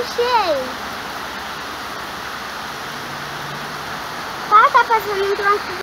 achei. Tá, tá passando um troço